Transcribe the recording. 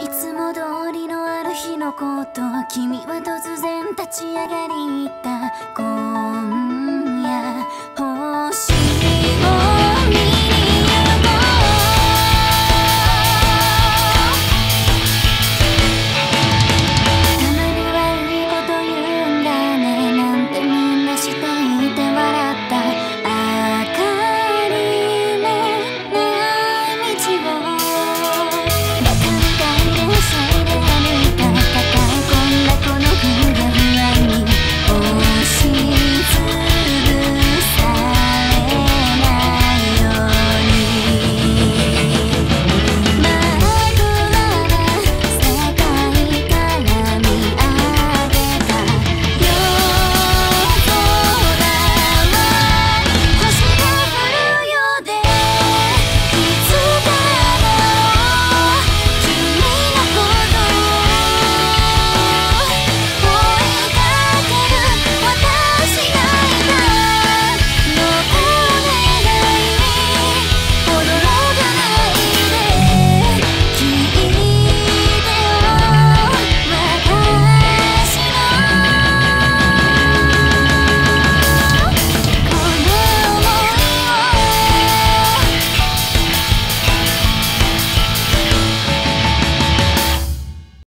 いつも通りのある日のこと君は突然立ち上がり行った。